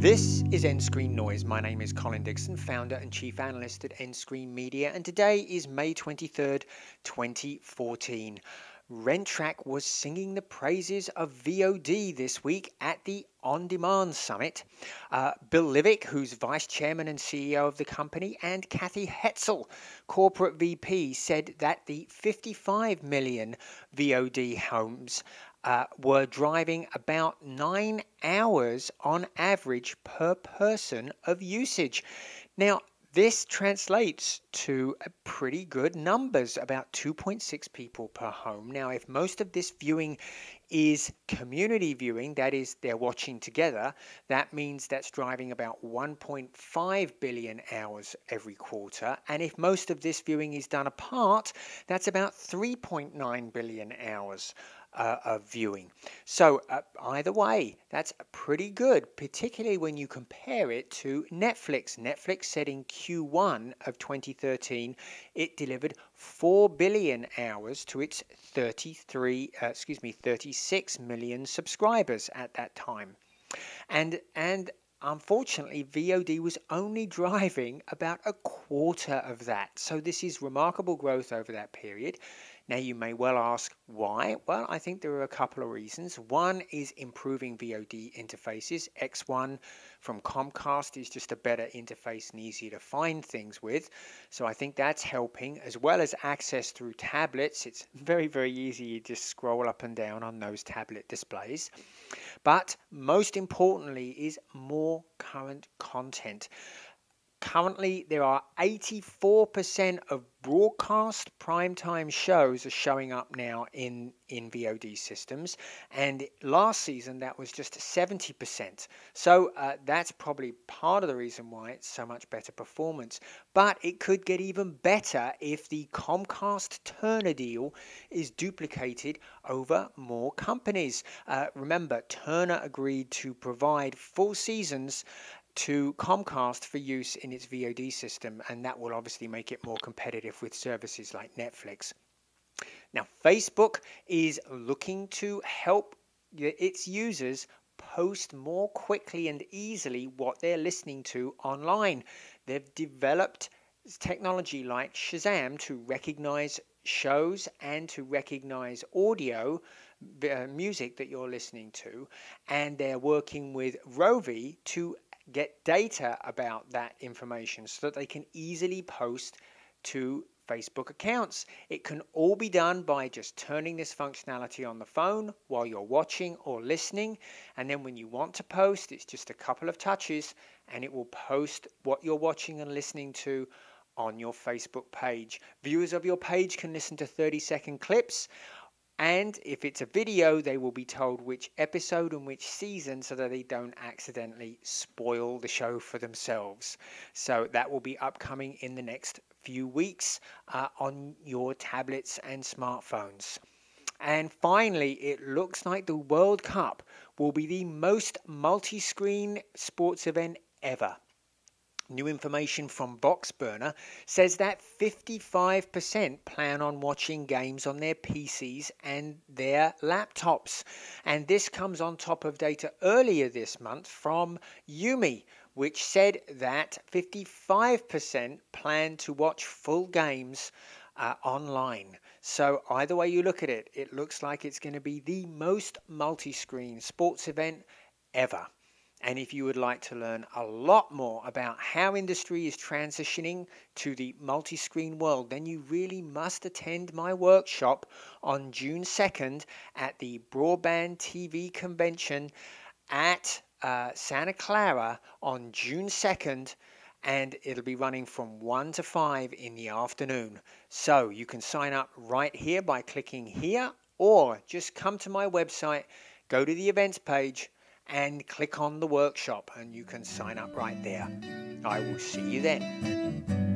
This is nScreenNoise. My name is Colin Dixon, founder and chief analyst at nScreenMedia, and today is May 23rd, 2014. Rentrak was singing the praises of VOD this week at the On Demand Summit. Uh, Bill Livek, who's vice chairman and CEO of the company, and Cathy Hetzel, corporate VP, said that the 55 million VOD homes uh, were driving about nine hours on average per person of usage. Now, this translates to pretty good numbers, about 2.6 people per home. Now, if most of this viewing is community viewing, that is, they're watching together, that means that's driving about 1.5 billion hours every quarter. And if most of this viewing is done apart, that's about 3.9 billion hours uh, of viewing. So uh, either way, that's pretty good, particularly when you compare it to Netflix. Netflix said in Q1 of 2013 it delivered 4 billion hours to its 33, uh, excuse me, 36 million subscribers at that time. And and Unfortunately, VOD was only driving about a quarter of that. So this is remarkable growth over that period. Now, you may well ask why. Well, I think there are a couple of reasons. One is improving VOD interfaces. X1 from Comcast is just a better interface and easier to find things with. So I think that's helping, as well as access through tablets. It's very, very easy. You just scroll up and down on those tablet displays. But most importantly, is more current content. Currently, there are 84% of broadcast primetime shows are showing up now in, in VOD systems. And last season, that was just 70%. So uh, that's probably part of the reason why it's so much better performance. But it could get even better if the Comcast Turner deal is duplicated over more companies. Uh, remember, Turner agreed to provide full seasons to Comcast for use in its VOD system, and that will obviously make it more competitive with services like Netflix. Now, Facebook is looking to help its users post more quickly and easily what they're listening to online. They've developed technology like Shazam to recognize shows and to recognize audio uh, music that you're listening to and they're working with Rovi to get data about that information so that they can easily post to Facebook accounts. It can all be done by just turning this functionality on the phone while you're watching or listening. And then when you want to post, it's just a couple of touches and it will post what you're watching and listening to on your Facebook page. Viewers of your page can listen to 30 second clips and if it's a video, they will be told which episode and which season so that they don't accidentally spoil the show for themselves. So that will be upcoming in the next few weeks uh, on your tablets and smartphones. And finally, it looks like the World Cup will be the most multi screen sports event ever. New information from Voxburner says that 55% plan on watching games on their PCs and their laptops. And this comes on top of data earlier this month from Yumi, which said that 55% plan to watch full games uh, online. So, either way you look at it, it looks like it's going to be the most multi screen sports event ever. And if you would like to learn a lot more about how industry is transitioning to the multi screen world, then you really must attend my workshop on June 2nd at the Broadband TV Convention at uh, Santa Clara on June 2nd and it'll be running from 1 to 5 in the afternoon. So you can sign up right here by clicking here or just come to my website, go to the events page, and click on the workshop and you can sign up right there. I will see you then.